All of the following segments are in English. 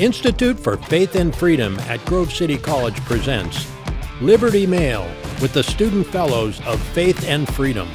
Institute for Faith and Freedom at Grove City College presents Liberty Mail with the Student Fellows of Faith and Freedom.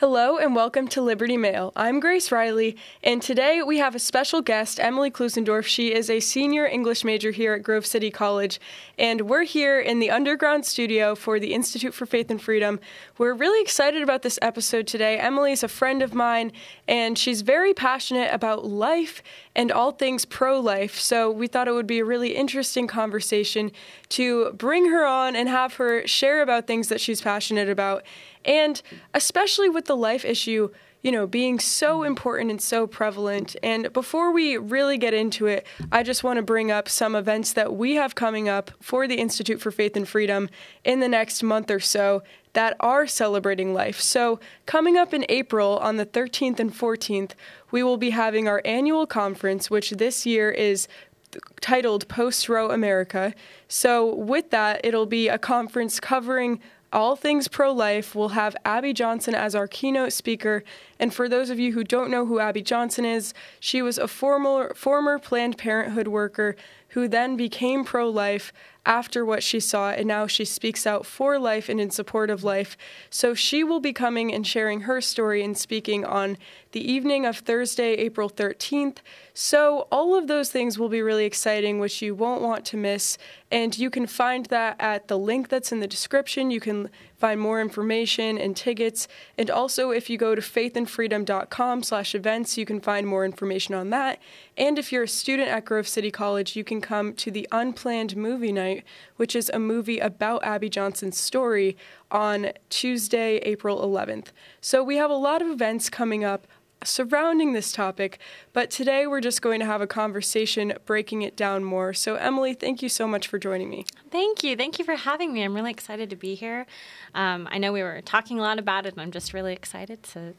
Hello and welcome to Liberty Mail. I'm Grace Riley, and today we have a special guest, Emily Klusendorf. She is a senior English major here at Grove City College, and we're here in the underground studio for the Institute for Faith and Freedom. We're really excited about this episode today. Emily is a friend of mine, and she's very passionate about life and all things pro life, so we thought it would be a really interesting conversation to bring her on and have her share about things that she's passionate about. And especially with the life issue, you know, being so important and so prevalent. And before we really get into it, I just want to bring up some events that we have coming up for the Institute for Faith and Freedom in the next month or so that are celebrating life. So, coming up in April on the 13th and 14th, we will be having our annual conference, which this year is titled Post Roe America. So, with that, it'll be a conference covering all things pro life. We'll have Abby Johnson as our keynote speaker. And for those of you who don't know who Abby Johnson is, she was a former, former Planned Parenthood worker who then became pro life after what she saw, and now she speaks out for life and in support of life. So she will be coming and sharing her story and speaking on the evening of Thursday, April 13th. So all of those things will be really exciting, which you won't want to miss. And you can find that at the link that's in the description. You can find more information and tickets. And also, if you go to faithandfreedom.com slash events, you can find more information on that. And if you're a student at Grove City College, you can come to the Unplanned Movie Night, which is a movie about Abby Johnson's story on Tuesday, April 11th. So we have a lot of events coming up surrounding this topic, but today we're just going to have a conversation breaking it down more. So, Emily, thank you so much for joining me. Thank you. Thank you for having me. I'm really excited to be here. Um, I know we were talking a lot about it, and I'm just really excited to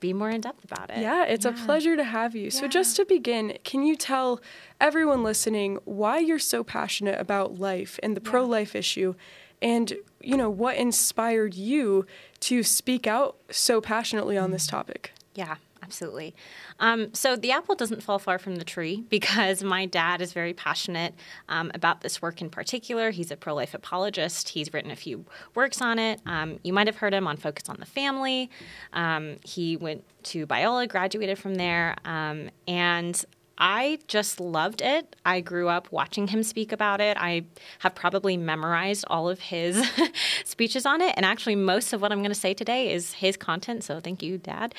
be more in depth about it. Yeah, it's yeah. a pleasure to have you. Yeah. So, just to begin, can you tell everyone listening why you're so passionate about life and the yeah. pro life issue? And, you know, what inspired you to speak out so passionately on this topic? Yeah, absolutely. Um, so the apple doesn't fall far from the tree because my dad is very passionate um, about this work in particular. He's a pro life apologist. He's written a few works on it. Um, you might have heard him on Focus on the Family. Um, he went to Biola, graduated from there, um, and I just loved it. I grew up watching him speak about it. I have probably memorized all of his speeches on it. And actually, most of what I'm going to say today is his content. So thank you, Dad.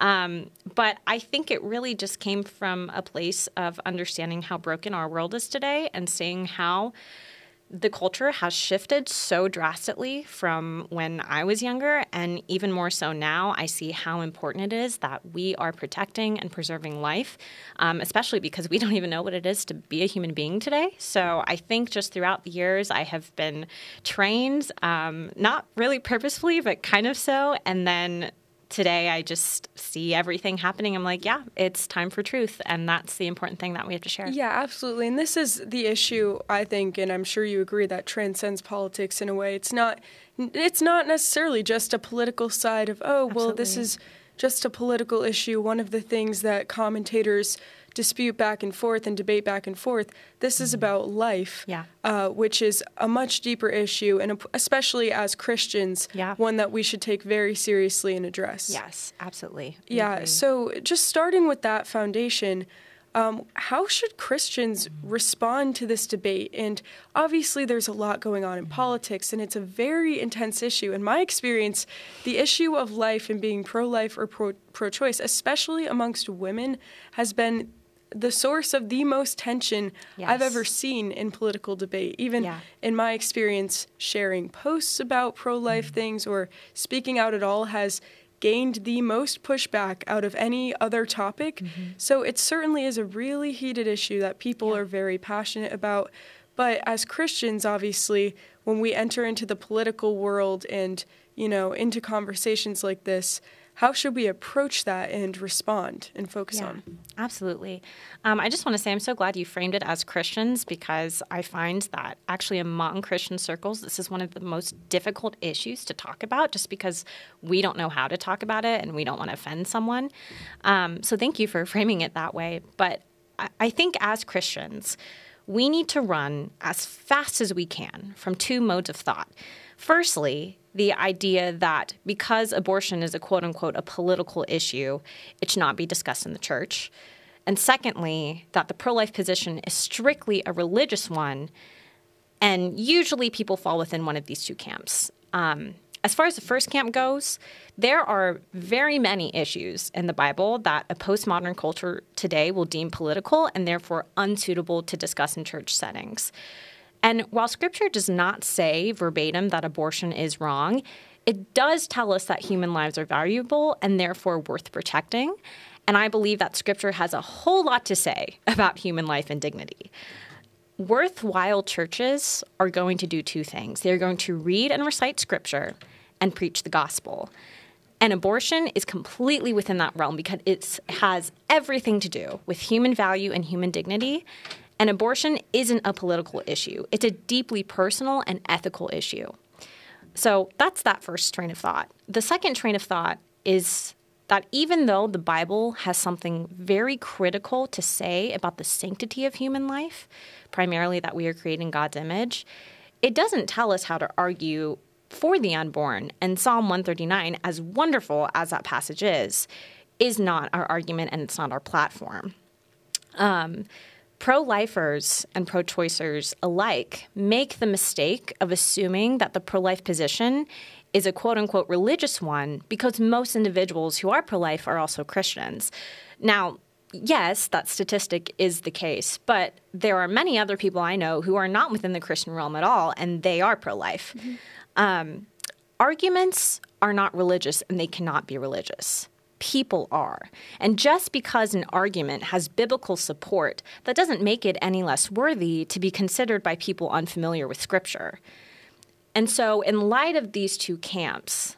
Um, but I think it really just came from a place of understanding how broken our world is today and seeing how the culture has shifted so drastically from when I was younger, and even more so now. I see how important it is that we are protecting and preserving life, um, especially because we don't even know what it is to be a human being today. So I think just throughout the years, I have been trained, um, not really purposefully, but kind of so, and then today I just see everything happening. I'm like, yeah, it's time for truth. And that's the important thing that we have to share. Yeah, absolutely. And this is the issue, I think, and I'm sure you agree that transcends politics in a way. It's not it's not necessarily just a political side of, oh, well, absolutely. this is just a political issue. One of the things that commentators dispute back and forth and debate back and forth. This is mm-hmm. about life, yeah. uh, which is a much deeper issue, and especially as Christians, yeah. one that we should take very seriously and address. Yes, absolutely. Yeah. Mm-hmm. So just starting with that foundation. Um, how should Christians respond to this debate? And obviously, there's a lot going on in politics, and it's a very intense issue. In my experience, the issue of life and being pro life or pro choice, especially amongst women, has been the source of the most tension yes. I've ever seen in political debate. Even yeah. in my experience, sharing posts about pro life mm-hmm. things or speaking out at all has gained the most pushback out of any other topic. Mm-hmm. So it certainly is a really heated issue that people yeah. are very passionate about. But as Christians, obviously, when we enter into the political world and, you know, into conversations like this, how should we approach that and respond and focus Yeah, on? absolutely. Um, I just want to say I'm so glad you framed it as Christians because I find that actually among Christian circles, this is one of the most difficult issues to talk about just because we don't know how to talk about it and we don't want to offend someone. Um, so thank you for framing it that way. But I, I think as Christians, we need to run as fast as we can from two modes of thought. Firstly, the idea that because abortion is a quote unquote a political issue, it should not be discussed in the church. And secondly, that the pro life position is strictly a religious one, and usually people fall within one of these two camps. Um, as far as the first camp goes, there are very many issues in the Bible that a postmodern culture today will deem political and therefore unsuitable to discuss in church settings. And while scripture does not say verbatim that abortion is wrong, it does tell us that human lives are valuable and therefore worth protecting. And I believe that scripture has a whole lot to say about human life and dignity. Worthwhile churches are going to do two things they're going to read and recite scripture and preach the gospel. And abortion is completely within that realm because it has everything to do with human value and human dignity. And abortion isn't a political issue, it's a deeply personal and ethical issue. So that's that first train of thought. The second train of thought is that even though the Bible has something very critical to say about the sanctity of human life, primarily that we are creating God's image, it doesn't tell us how to argue for the unborn. And Psalm 139, as wonderful as that passage is, is not our argument and it's not our platform. Um, pro lifers and pro choicers alike make the mistake of assuming that the pro life position is a quote unquote religious one because most individuals who are pro life are also Christians. Now, yes, that statistic is the case, but there are many other people I know who are not within the Christian realm at all, and they are pro life. Mm-hmm. Um, arguments are not religious and they cannot be religious. People are. And just because an argument has biblical support, that doesn't make it any less worthy to be considered by people unfamiliar with Scripture. And so, in light of these two camps,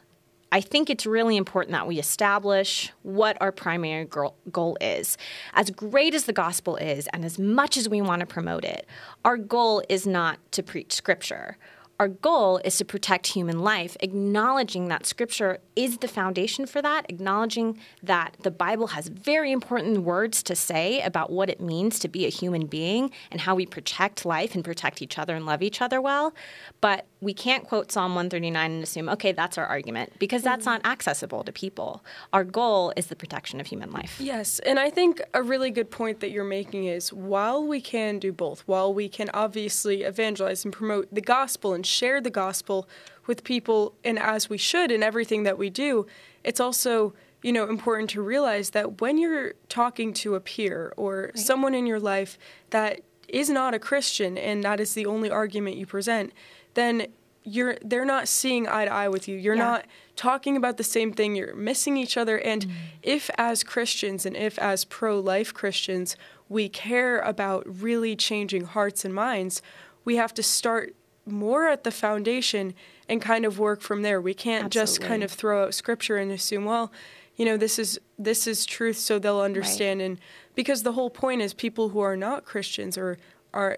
I think it's really important that we establish what our primary goal is. As great as the gospel is, and as much as we want to promote it, our goal is not to preach scripture our goal is to protect human life, acknowledging that scripture is the foundation for that, acknowledging that the Bible has very important words to say about what it means to be a human being and how we protect life and protect each other and love each other well. But we can't quote Psalm 139 and assume, okay, that's our argument, because that's mm-hmm. not accessible to people. Our goal is the protection of human life. Yes, and I think a really good point that you're making is while we can do both, while we can obviously evangelize and promote the gospel and share the gospel with people, and as we should in everything that we do, it's also you know important to realize that when you're talking to a peer or right. someone in your life that is not a Christian and that is the only argument you present, then you're they're not seeing eye to eye with you. You're yeah. not talking about the same thing. You're missing each other. And mm. if as Christians and if as pro-life Christians we care about really changing hearts and minds, we have to start more at the foundation and kind of work from there. We can't Absolutely. just kind of throw out scripture and assume, well, you know, this is this is truth so they'll understand right. and because the whole point is people who are not Christians or are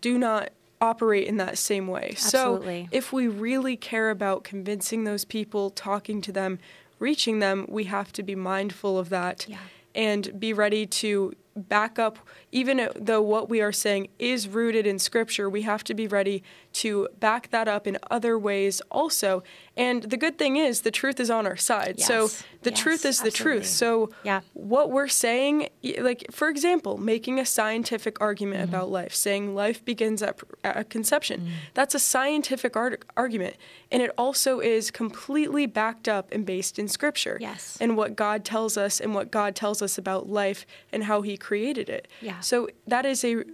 do not operate in that same way. Absolutely. So if we really care about convincing those people, talking to them, reaching them, we have to be mindful of that yeah. and be ready to back up even though what we are saying is rooted in scripture we have to be ready to back that up in other ways also and the good thing is the truth is on our side yes. so the yes, truth is the truth so yeah. what we're saying like for example making a scientific argument mm-hmm. about life saying life begins at, at conception mm-hmm. that's a scientific art- argument and it also is completely backed up and based in scripture yes. and what god tells us and what god tells us about life and how he created it. Yeah. So that is a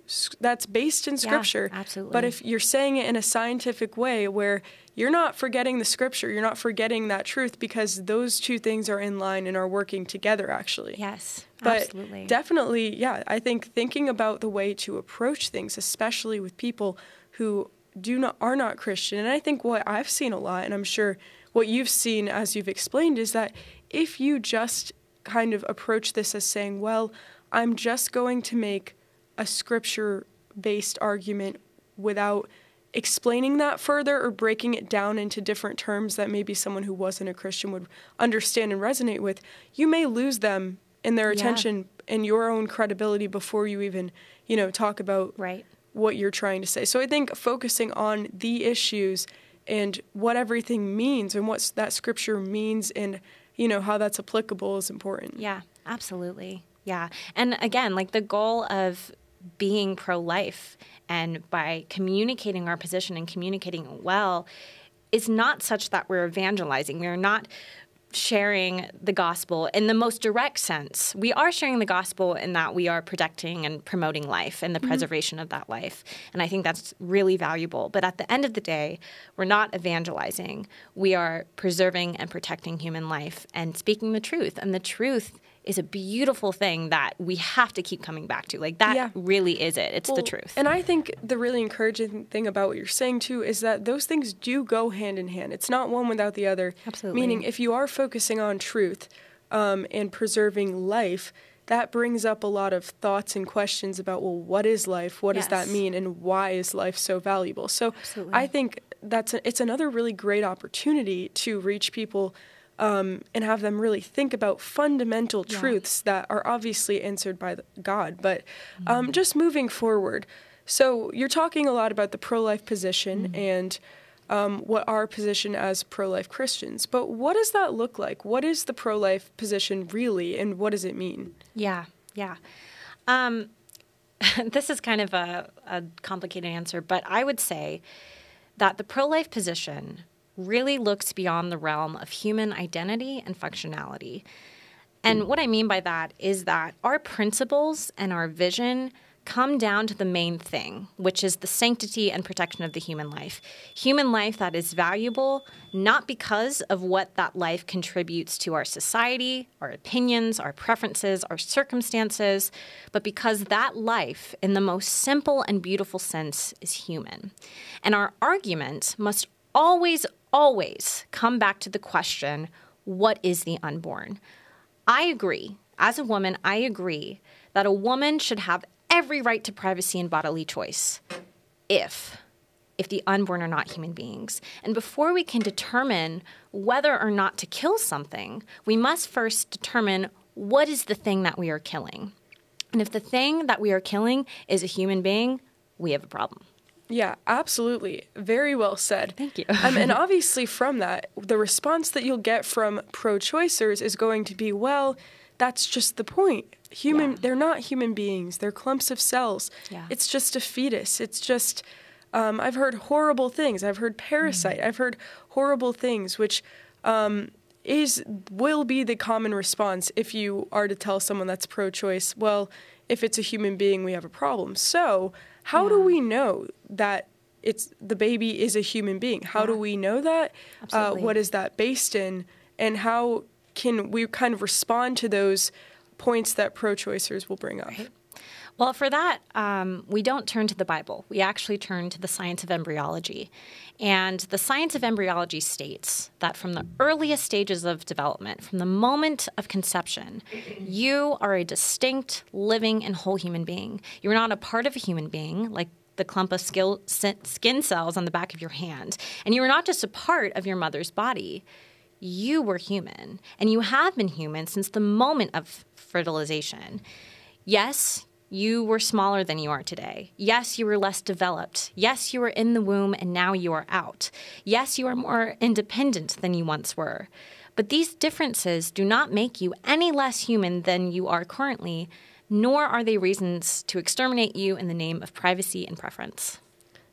that's based in scripture. Yeah, absolutely. But if you're saying it in a scientific way where you're not forgetting the scripture, you're not forgetting that truth because those two things are in line and are working together actually. Yes. But absolutely. definitely, yeah, I think thinking about the way to approach things, especially with people who do not are not Christian, and I think what I've seen a lot, and I'm sure what you've seen as you've explained is that if you just kind of approach this as saying, well, I'm just going to make a scripture based argument without explaining that further or breaking it down into different terms that maybe someone who wasn't a Christian would understand and resonate with, you may lose them in their Yeah. attention and your own credibility before you even, you know, talk about Right. what you're trying to say. So I think focusing on the issues and what everything means and what that scripture means and you know how that's applicable is important. Yeah, absolutely. Yeah. And again, like the goal of being pro life and by communicating our position and communicating well is not such that we're evangelizing. We're not sharing the gospel in the most direct sense. We are sharing the gospel in that we are protecting and promoting life and the mm-hmm. preservation of that life. And I think that's really valuable. But at the end of the day, we're not evangelizing. We are preserving and protecting human life and speaking the truth. And the truth is a beautiful thing that we have to keep coming back to. Like that Yeah. really is it. It's the truth. And I think the really encouraging thing about what you're saying too is that those things do go hand in hand. It's not one without the other. Absolutely. Meaning, if you are focusing on truth um, and preserving life, that brings up a lot of thoughts and questions about well, what is life? What does that mean? And why is life so valuable? So Absolutely. I think that's a, it's another really great opportunity to reach people. Um, and have them really think about fundamental Yeah. truths that are obviously answered by God. But Mm-hmm. um, just moving forward, so you're talking a lot about the pro life position Mm-hmm. and um, what our position as pro life Christians. But what does that look like? What is the pro life position really, and what does it mean? Yeah, yeah. Um, this is kind of a, a complicated answer, but I would say that the pro life position really looks beyond the realm of human identity and functionality. And what I mean by that is that our principles and our vision come down to the main thing, which is the sanctity and protection of the human life. Human life that is valuable not because of what that life contributes to our society, our opinions, our preferences, our circumstances, but because that life, in the most simple and beautiful sense, is human. And our argument must always, always come back to the question what is the unborn? I agree. As a woman, I agree that a woman should have every right to privacy and bodily choice if if the unborn are not human beings. And before we can determine whether or not to kill something, we must first determine what is the thing that we are killing. And if the thing that we are killing is a human being, we have a problem. Yeah, absolutely. Very well said. Thank you. um, and obviously, from that, the response that you'll get from pro choicers is going to be, well, that's just the point. Human, Yeah. they're not human beings. They're clumps of cells. Yeah. It's just a fetus. It's just. Um, I've heard horrible things. I've heard parasite. Mm-hmm. I've heard horrible things, which um, is will be the common response if you are to tell someone that's pro-choice. Well, if it's a human being, we have a problem. So, how do we know that it's the baby is a human being? How do we know that? Uh, what is that based in? And how can we kind of respond to those points that pro-choicers will bring up? Well, for that, um, we don't turn to the Bible. We actually turn to the science of embryology. And the science of embryology states that from the earliest stages of development, from the moment of conception, you are a distinct, living, and whole human being. You're not a part of a human being, like the clump of skin cells on the back of your hand. And you are not just a part of your mother's body you were human, and you have been human since the moment of fertilization. Yes, you were smaller than you are today. Yes, you were less developed. Yes, you were in the womb and now you are out. Yes, you are more independent than you once were. But these differences do not make you any less human than you are currently, nor are they reasons to exterminate you in the name of privacy and preference.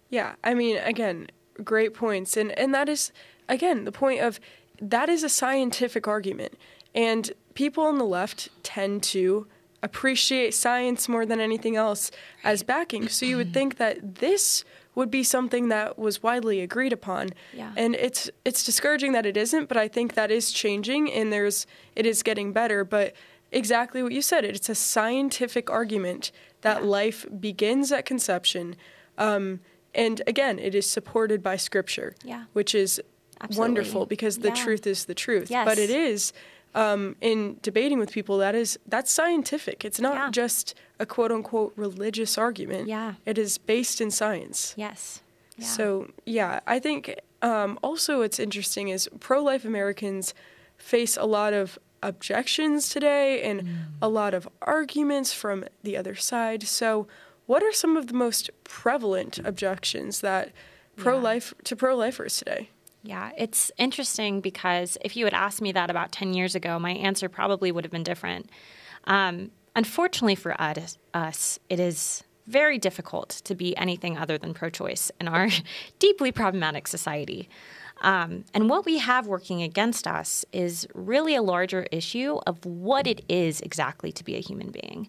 Yeah, I mean, again, great points, and and that is again the point of that is a scientific argument, and people on the left tend to appreciate science more than anything else as backing. So you would think that this would be something that was widely agreed upon. Yeah. And it's it's discouraging that it isn't, but I think that is changing and there's it is getting better, but exactly what you said, it's a scientific argument that Yeah. life begins at conception. Um, and again, it is supported by scripture, Yeah. which is Absolutely. wonderful because the Yeah. truth is the truth. Yes. But it is um, in debating with people that is that's scientific. It's not Yeah. just a quote unquote religious argument. Yeah. It is based in science. Yes. Yeah. So yeah, I think um, also what's interesting is pro-life Americans face a lot of objections today and a lot of arguments from the other side. So what are some of the most prevalent objections that pro-life to pro-lifers today? Yeah, it's interesting because if you had asked me that about 10 years ago, my answer probably would have been different. Um, unfortunately for us, us, it is very difficult to be anything other than pro choice in our deeply problematic society. Um, and what we have working against us is really a larger issue of what it is exactly to be a human being.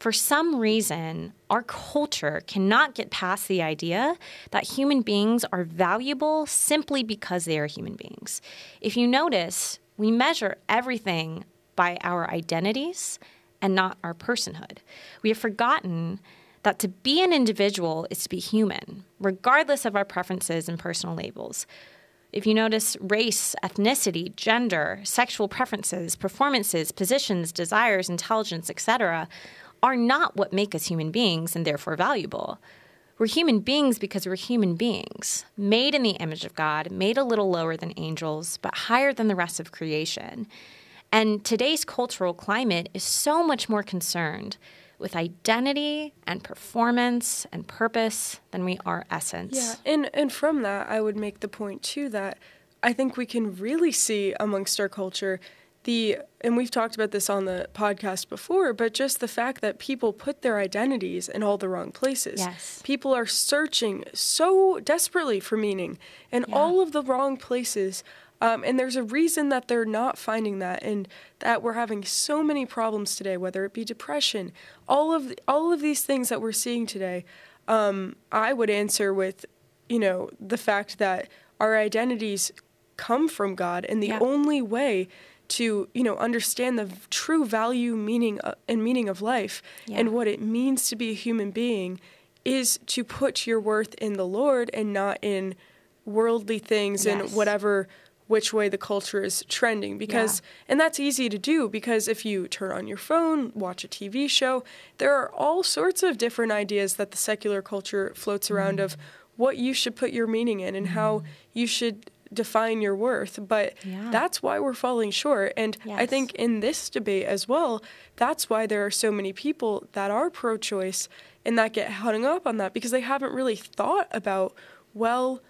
For some reason, our culture cannot get past the idea that human beings are valuable simply because they are human beings. If you notice, we measure everything by our identities and not our personhood. We have forgotten that to be an individual is to be human, regardless of our preferences and personal labels. If you notice race, ethnicity, gender, sexual preferences, performances, positions, desires, intelligence, etc., are not what make us human beings and therefore valuable. We're human beings because we're human beings, made in the image of God, made a little lower than angels, but higher than the rest of creation. And today's cultural climate is so much more concerned with identity and performance and purpose than we are essence. Yeah, and and from that, I would make the point too that I think we can really see amongst our culture the and we've talked about this on the podcast before, but just the fact that people put their identities in all the wrong places. Yes. People are searching so desperately for meaning in Yeah. all of the wrong places. Um, and there's a reason that they're not finding that, and that we're having so many problems today, whether it be depression, all of all of these things that we're seeing today. Um, I would answer with, you know, the fact that our identities come from God, and the Yeah. only way to you know understand the true value, meaning, uh, and meaning of life, Yeah. and what it means to be a human being, is to put your worth in the Lord and not in worldly things Yes. and whatever which way the culture is trending. Because and that's easy to do because if you turn on your phone watch a tv show there are all sorts of different ideas that the secular culture floats around mm. of what you should put your meaning in and how mm. you should define your worth. But Yeah. that's why we're falling short. And i think in this debate as well that's why there are so many people that are pro-choice and that get hung up on that because they haven't really thought about well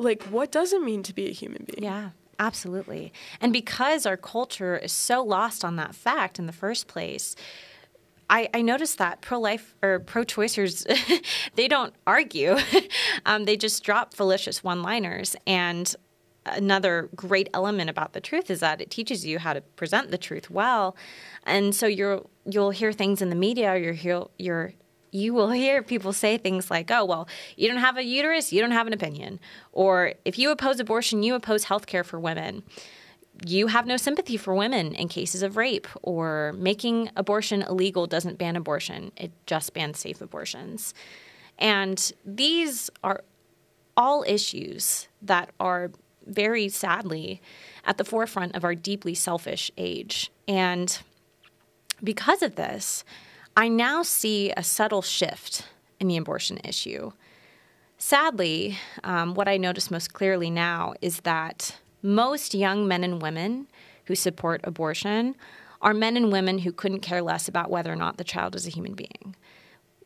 like what does it mean to be a human being Yeah, absolutely. And because our culture is so lost on that fact in the first place, I, I noticed that pro life or pro choicers, they don't argue. um, they just drop fallacious one liners. And another great element about the truth is that it teaches you how to present the truth well. And so you'll you'll hear things in the media, or you'll hear, you're you will hear people say things like, oh, well, you don't have a uterus, you don't have an opinion. Or if you oppose abortion, you oppose health care for women. You have no sympathy for women in cases of rape, or making abortion illegal doesn't ban abortion, it just bans safe abortions. And these are all issues that are very sadly at the forefront of our deeply selfish age. And because of this, I now see a subtle shift in the abortion issue. Sadly, um, what I notice most clearly now is that most young men and women who support abortion are men and women who couldn't care less about whether or not the child is a human being,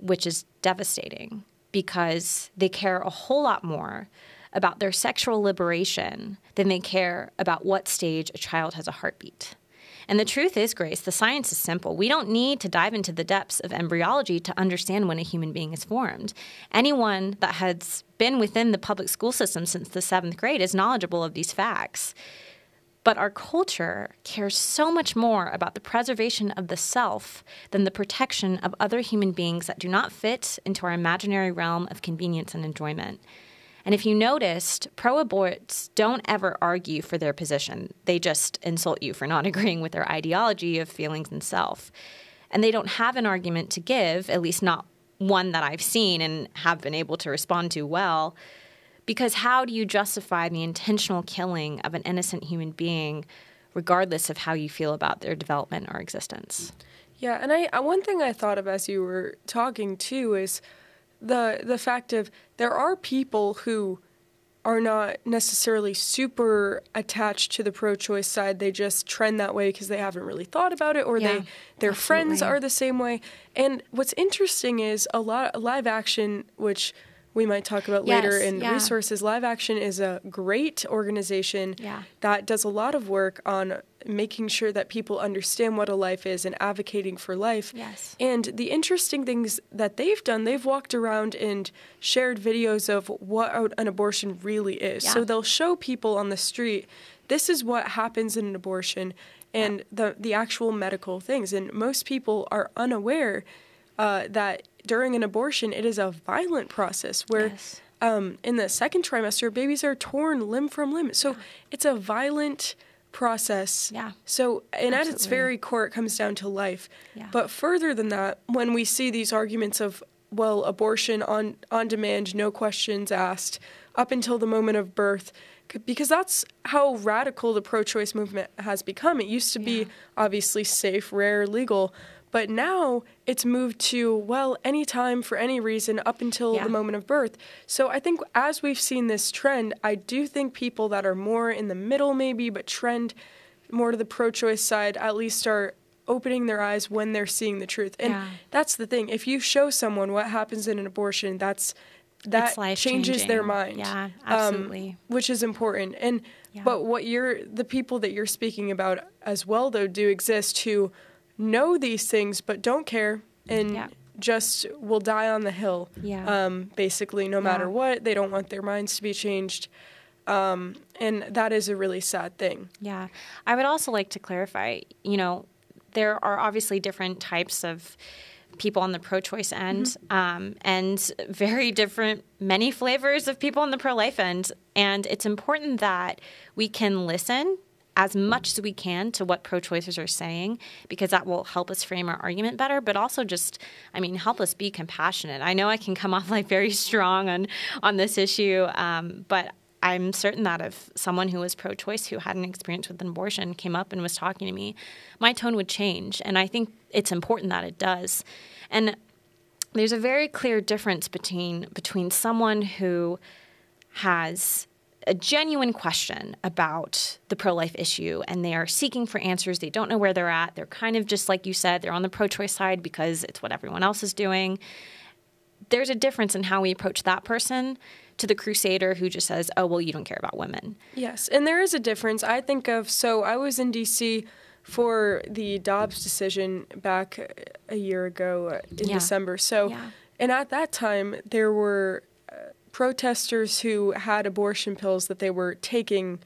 which is devastating because they care a whole lot more about their sexual liberation than they care about what stage a child has a heartbeat. And the truth is, Grace, the science is simple. We don't need to dive into the depths of embryology to understand when a human being is formed. Anyone that has been within the public school system since the seventh grade is knowledgeable of these facts. But our culture cares so much more about the preservation of the self than the protection of other human beings that do not fit into our imaginary realm of convenience and enjoyment. And if you noticed, pro aborts don't ever argue for their position. They just insult you for not agreeing with their ideology of feelings and self. And they don't have an argument to give, at least not one that I've seen and have been able to respond to well. Because how do you justify the intentional killing of an innocent human being regardless of how you feel about their development or existence. Yeah, and I uh, one thing I thought of as you were talking too is the the fact of there are people who are not necessarily super attached to the pro-choice side. They just trend that way because they haven't really thought about it, or Yeah, they their friends are the same way. And what's interesting is a lot live action, which we might talk about later in yeah. resources. Live Action is a great organization Yeah. that does a lot of work on making sure that people understand what a life is and advocating for life. Yes. And the interesting things that they've done, they've walked around and shared videos of what an abortion really is. Yeah. So they'll show people on the street, this is what happens in an abortion and the the actual medical things. And most people are unaware uh, that during an abortion, it is a violent process where Yes. um, in the second trimester, babies are torn limb from limb. So it's a violent process. Yeah. So, and at its very core, it comes down to life. Yeah. But further than that, when we see these arguments of, well, abortion on, on demand, no questions asked, up until the moment of birth, because that's how radical the pro choice movement has become. It used to be obviously safe, rare, legal. But now it's moved to, well, anytime for any reason up until Yeah. the moment of birth. So I think as we've seen this trend, I do think people that are more in the middle, maybe, but trend more to the pro choice side, at least are opening their eyes when they're seeing the truth. And Yeah. that's the thing. If you show someone what happens in an abortion, that's that changes their mind. Yeah, um, absolutely. which is important. And Yeah. but what you're the people that you're speaking about as well though do exist who know these things but don't care and Yeah. just will die on the hill. Yeah. Um, basically, no matter what, they don't want their minds to be changed. Um, and that is a really sad thing. Yeah. I would also like to clarify, you know, there are obviously different types of people on the pro choice end um, and very different, many flavors of people on the pro life end. And it's important that we can listen as much as we can to what pro choicers are saying because that will help us frame our argument better, but also just, I mean, help us be compassionate. I know I can come off like very strong on, on this issue, um, but I'm certain that if someone who was pro choice who had an experience with an abortion came up and was talking to me, my tone would change. And I think it's important that it does. And there's a very clear difference between between someone who has a genuine question about the pro life issue and they are seeking for answers. They don't know where they're at. They're kind of just like you said, they're on the pro choice side because it's what everyone else is doing. There's a difference in how we approach that person to the crusader who just says, oh, well, you don't care about women. Yes, and there is a difference. I think of so I was in DC for the Dobbs decision back a year ago uh, in Yeah. December. So, Yeah. and at that time there were protesters who had abortion pills that they were taking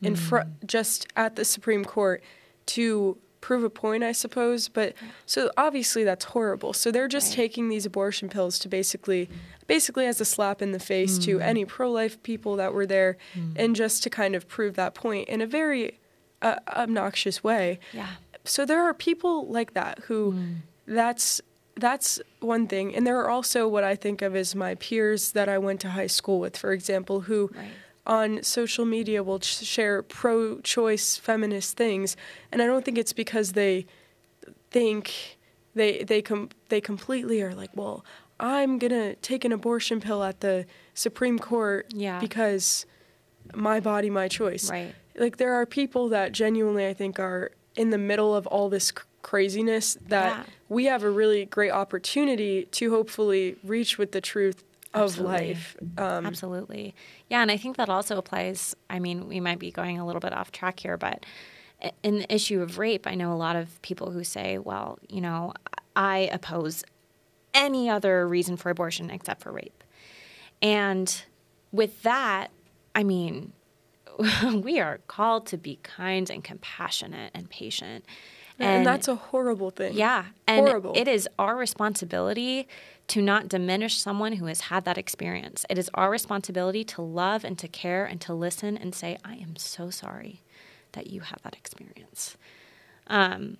in hmm. front just at the Supreme Court to prove a point, I suppose. But so obviously that's horrible. So they're just Right. taking these abortion pills to basically, basically as a slap in the face to hmm. any pro-life people that were there, hmm. and just to kind of prove that point in a very uh, obnoxious way. Yeah. So there are people like that who, that's that's one thing, and there are also what I think of as my peers that I went to high school with, for example, who Right. on social media will ch- share pro-choice feminist things, and I don't think it's because they think they they com- they completely are like, well, I'm gonna take an abortion pill at the Supreme Court Yeah. because my body, my choice. Right. Like there are people that genuinely I think are in the middle of all this c- craziness that Yeah. we have a really great opportunity to hopefully reach with the truth of Absolutely. life. Um, Absolutely. Yeah, and I think that also applies. I mean, we might be going a little bit off track here, but in the issue of rape, I know a lot of people who say, well, you know, I oppose any other reason for abortion except for rape. And with that, I mean, we are called to be kind and compassionate and patient. and, that's a horrible thing. Yeah, and horrible. it is our responsibility to not diminish someone who has had that experience. It is our responsibility to love and to care and to listen and say, "I am so sorry that you had that experience," um,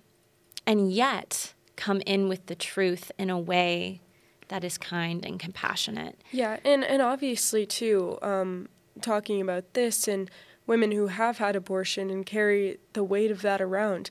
and yet come in with the truth in a way that is kind and compassionate. Yeah, and and obviously too, um, talking about this and women who have had abortion and carry the weight of that around.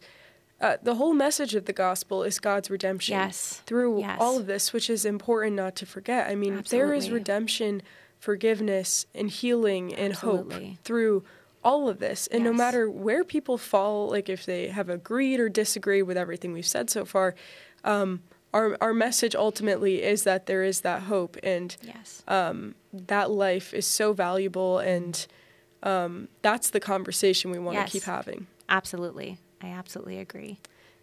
Uh, the whole message of the gospel is God's redemption Yes. through Yes. all of this, which is important not to forget. I mean, there is redemption, forgiveness, and healing and Absolutely. hope through all of this. And no matter where people fall, like if they have agreed or disagreed with everything we've said so far, um, our, our message ultimately is that there is that hope and Yes. um, that life is so valuable and um, that's the conversation we want to Yes. keep having. absolutely. I absolutely agree.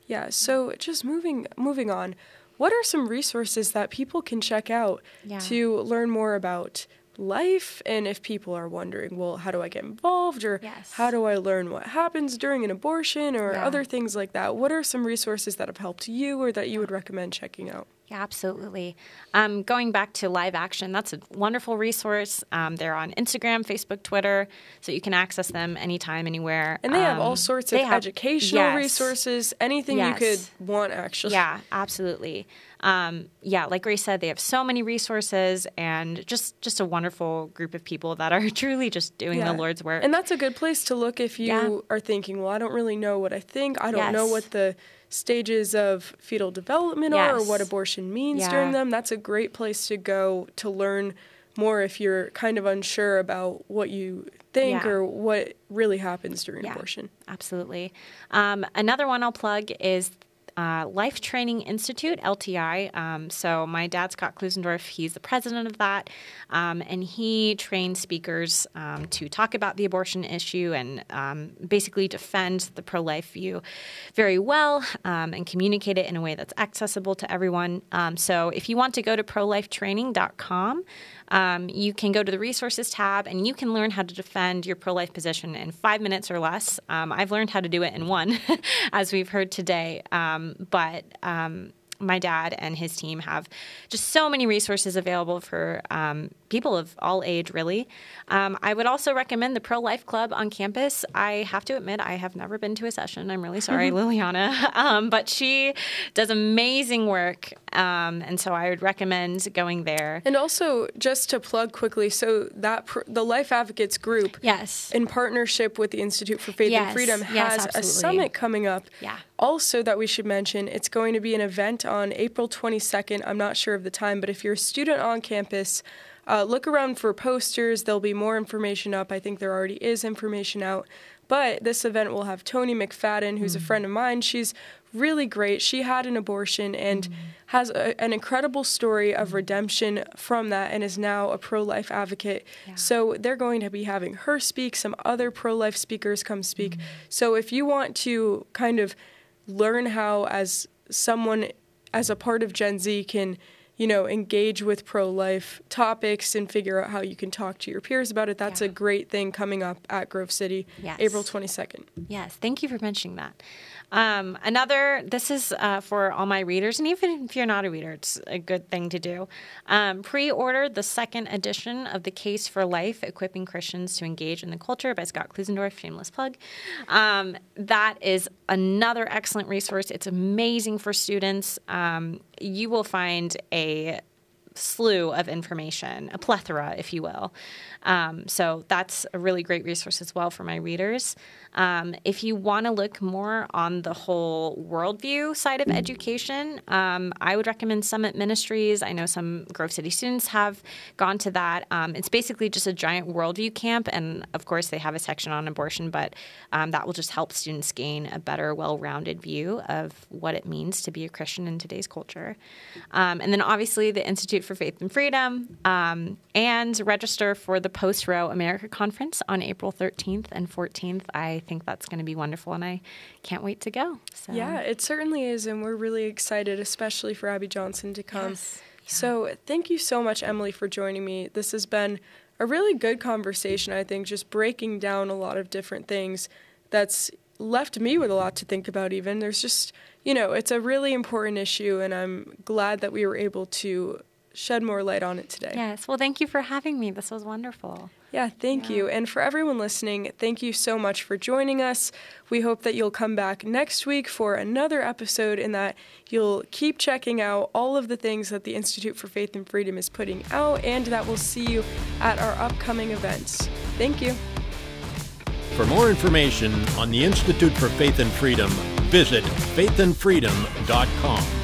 Yeah. So just moving moving on, what are some resources that people can check out Yeah. to learn more about life? And if people are wondering, well, how do I get involved, or Yes. how do I learn what happens during an abortion, or Yeah. other things like that? What are some resources that have helped you, or that you would recommend checking out? Yeah, absolutely. Um, going back to live action, that's a wonderful resource. Um, they're on Instagram, Facebook, Twitter, so you can access them anytime, anywhere. And they have all Um, sorts of have- educational yes. resources, anything you could want, actually. Yeah, absolutely. Um, yeah, like Grace said, they have so many resources and just just a wonderful group of people that are truly just doing Yeah. the Lord's work. And that's a good place to look if you Yeah. are thinking, well, I don't really know what I think. I don't know what the stages of fetal development are or what abortion means Yeah. during them. That's a great place to go to learn more if you're kind of unsure about what you think Yeah. or what really happens during Yeah. abortion. Absolutely. Um, another one I'll plug is uh, Life Training Institute, LTI. Um, so my dad, Scott Klusendorf, he's the president of that, um, and he trains speakers um, to talk about the abortion issue and um, basically defend the pro-life view very well um, and communicate it in a way that's accessible to everyone. Um, so if you want to go to prolifetraining.com, um, you can go to the resources tab and you can learn how to defend your pro life position in five minutes or less. Um, I've learned how to do it in one, as we've heard today. Um, but um, my dad and his team have just so many resources available for um, people of all age, really. Um, I would also recommend the Pro Life Club on campus. I have to admit, I have never been to a session. I'm really sorry, Liliana. Um, but she does amazing work. Um, and so I would recommend going there. And also, just to plug quickly, so that pr- the Life Advocates group Yes. in partnership with the Institute for Faith and Yes, Freedom yes, has a summit coming up. Yeah. Also, that we should mention, it's going to be an event on April 22nd. I'm not sure of the time, but if you're a student on campus, uh, look around for posters. There'll be more information up. I think there already is information out. But this event will have Toni McFadden, who's a Mm. friend of mine. She's really great. She had an abortion and Mm. has a, an incredible story of redemption from that and is now a pro life advocate. So they're going to be having her speak, some other pro life speakers come speak. So if you want to kind of learn how, as someone, as a part of Gen Z, can you know, engage with pro life topics and figure out how you can talk to your peers about it. That's a great thing coming up at Grove City, Yes. April 22nd. Yes, thank you for mentioning that. Um, another, this is uh, for all my readers, and even if you're not a reader, it's a good thing to do. Um, Pre order the second edition of The Case for Life Equipping Christians to Engage in the Culture by Scott Klusendorf, shameless plug. Um, that is another excellent resource. It's amazing for students. Um, you will find a slew of information, a plethora, if you will. Um, so that's a really great resource as well for my readers. Um, if you want to look more on the whole worldview side of education, um, I would recommend Summit Ministries. I know some Grove City students have gone to that. Um, it's basically just a giant worldview camp, and of course, they have a section on abortion, but um, that will just help students gain a better, well rounded view of what it means to be a Christian in today's culture. Um, and then obviously, the Institute for Faith and Freedom, um, and register for the Post Roe America Conference on April 13th and 14th. I think that's going to be wonderful, and I can't wait to go. So. Yeah, it certainly is, and we're really excited, especially for Abby Johnson to come. Yes. So, thank you so much, Emily, for joining me. This has been a really good conversation, I think, just breaking down a lot of different things that's left me with a lot to think about, even. There's just, you know, it's a really important issue, and I'm glad that we were able to shed more light on it today. Yes. Well, thank you for having me. This was wonderful. Yeah, thank you. And for everyone listening, thank you so much for joining us. We hope that you'll come back next week for another episode and that you'll keep checking out all of the things that the Institute for Faith and Freedom is putting out and that we'll see you at our upcoming events. Thank you. For more information on the Institute for Faith and Freedom, visit faithandfreedom.com.